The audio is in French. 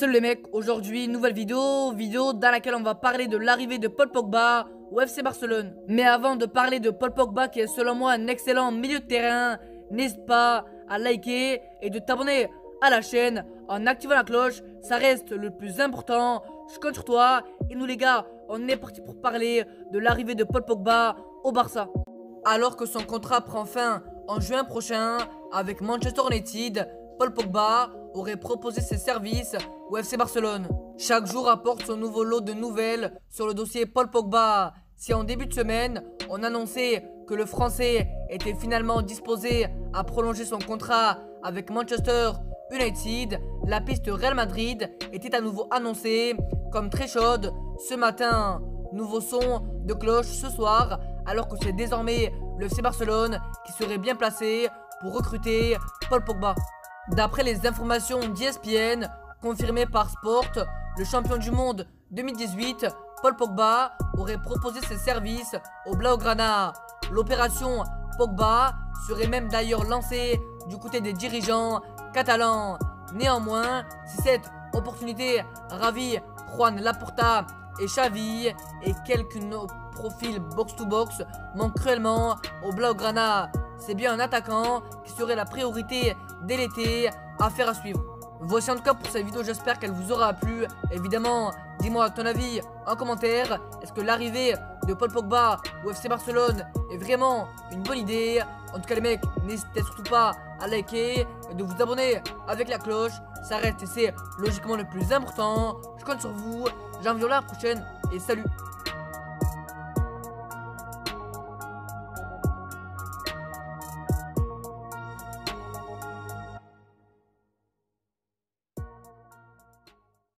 Salut les mecs, aujourd'hui nouvelle vidéo, vidéo dans laquelle on va parler de l'arrivée de Paul Pogba au FC Barcelone. Mais avant de parler de Paul Pogba qui est selon moi un excellent milieu de terrain, n'hésite pas à liker et de t'abonner à la chaîne en activant la cloche, ça reste le plus important. Je compte sur toi et nous les gars, on est parti pour parler de l'arrivée de Paul Pogba au Barça. Alors que son contrat prend fin en juin prochain avec Manchester United, Paul Pogba aurait proposé ses services au FC Barcelone. Chaque jour apporte son nouveau lot de nouvelles sur le dossier Paul Pogba. Si en début de semaine, on annonçait que le Français était finalement disposé à prolonger son contrat avec Manchester United, la piste Real Madrid était à nouveau annoncée comme très chaude ce matin. Nouveau son de cloche ce soir, alors que c'est désormais le FC Barcelone qui serait bien placé pour recruter Paul Pogba. D'après les informations d'ESPN, confirmées par Sport, le champion du monde 2018, Paul Pogba, aurait proposé ses services au Blaugrana. L'opération Pogba serait même d'ailleurs lancée du côté des dirigeants catalans. Néanmoins, si cette opportunité ravit Juan Laporta et Xavi et quelques profils box-to-box manquent cruellement au Blaugrana. C'est bien un attaquant qui serait la priorité dès l'été. Affaire à suivre. Voici en tout cas pour cette vidéo, j'espère qu'elle vous aura plu. Évidemment, dis-moi ton avis en commentaire. Est-ce que l'arrivée de Paul Pogba au FC Barcelone est vraiment une bonne idée? En tout cas les mecs, n'hésitez surtout pas à liker et de vous abonner avec la cloche. Ça reste et c'est logiquement le plus important. Je compte sur vous. J'en à la prochaine et salut